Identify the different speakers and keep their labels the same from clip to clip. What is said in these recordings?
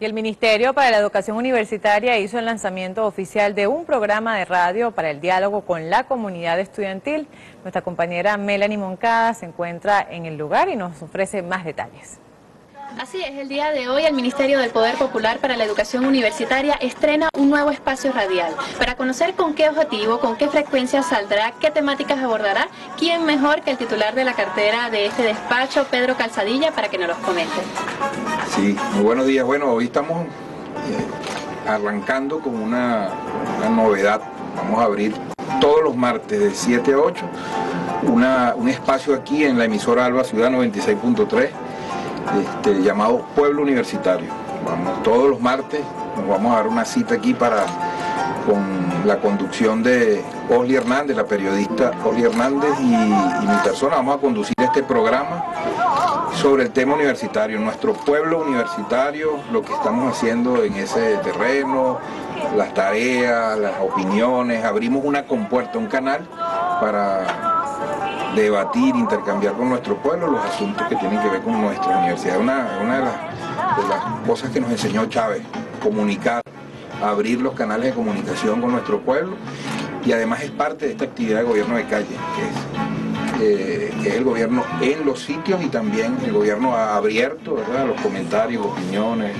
Speaker 1: Y el Ministerio para la Educación Universitaria hizo el lanzamiento oficial de un programa de radio para el diálogo con la comunidad estudiantil. Nuestra compañera Melanie Moncada se encuentra en el lugar y nos ofrece más detalles.
Speaker 2: Así es, el día de hoy el Ministerio del Poder Popular para la Educación Universitaria estrena un nuevo espacio radial para conocer con qué objetivo, con qué frecuencia saldrá, qué temáticas abordará, quién mejor que el titular de la cartera de este despacho, Pedro Calzadilla, para que nos los comente.
Speaker 3: Sí, muy buenos días. Bueno, hoy estamos eh, arrancando con una, novedad. Vamos a abrir todos los martes de 7 a 8 un espacio aquí en la emisora Alba Ciudad 96.3 este, llamado Pueblo Universitario. Vamos, todos los martes nos vamos a dar una cita aquí para con la conducción de Osli Hernández, la periodista Osli Hernández y, mi persona. Vamos a conducir este programa sobre el tema universitario, nuestro pueblo universitario, lo que estamos haciendo en ese terreno, las tareas, las opiniones. Abrimos una compuerta, un canal para debatir, intercambiar con nuestro pueblo los asuntos que tienen que ver con nuestra universidad. Una, una de, las, cosas que nos enseñó Chávez, comunicar, abrir los canales de comunicación con nuestro pueblo y además es parte de esta actividad de gobierno de calle, eh, que es el gobierno en los sitios y también el gobierno abierto ¿verdad? a los comentarios, opiniones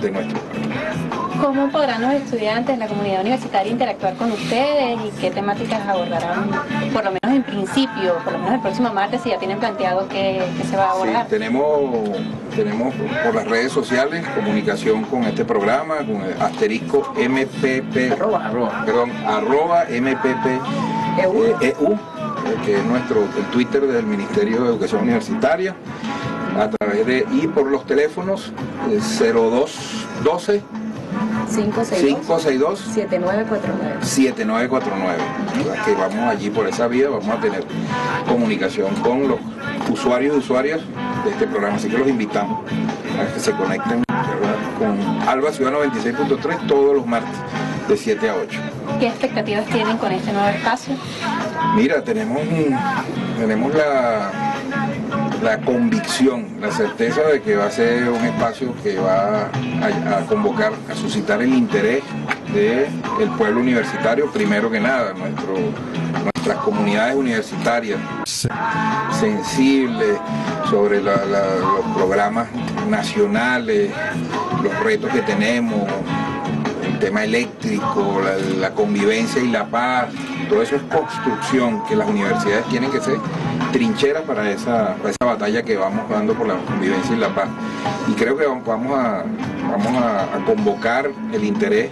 Speaker 3: de nuestro pueblo.
Speaker 2: ¿Cómo podrán los estudiantes, la comunidad universitaria interactuar con ustedes y qué temáticas abordarán, por lo menos en principio, por lo menos el próximo martes, si ya tienen planteado qué, se va a abordar?
Speaker 3: Sí, tenemos, tenemos por las redes sociales comunicación con este programa, con el asterisco MPP, arroba, perdón, arroba MPP EU, eh, e que es nuestro el Twitter del Ministerio de Educación Universitaria, a través de, y por los teléfonos 0212 eh, 562 7949 7949 que vamos allí por esa vía vamos a tener comunicación con los usuarios y usuarias de este programa así que los invitamos a que se conecten con Alba Ciudad 96.3 todos los martes de 7 a 8
Speaker 2: ¿Qué expectativas tienen con este nuevo espacio?
Speaker 3: Mira, tenemos, tenemos la la convicción, la certeza de que va a ser un espacio que va a, convocar, a suscitar el interés del pueblo universitario, primero que nada, nuestro, nuestras comunidades universitarias sensibles sobre los programas nacionales, los retos que tenemos, el tema eléctrico, la, convivencia y la paz, todo eso es construcción que las universidades tienen que ser trincheras para esa, esa batalla que vamos dando por la convivencia y la paz. Y creo que vamos a, vamos a, convocar el interés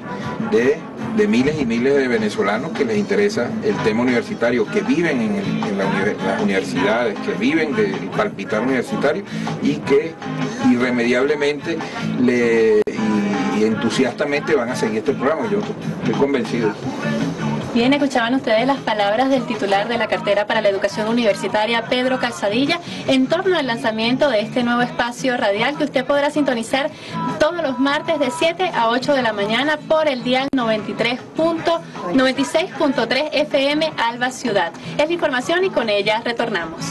Speaker 3: de, miles y miles de venezolanos que les interesa el tema universitario, que viven en, las universidades, que viven del palpitar universitario y que irremediablemente le, y entusiastamente van a seguir este programa. Yo estoy convencido.
Speaker 2: Bien, escuchaban ustedes las palabras del titular de la cartera para la educación universitaria, Pedro Calzadilla, en torno al lanzamiento de este nuevo espacio radial que usted podrá sintonizar todos los martes de 7 a 8 de la mañana por el dial 93.96.3 FM Alba Ciudad. Es la información y con ella retornamos.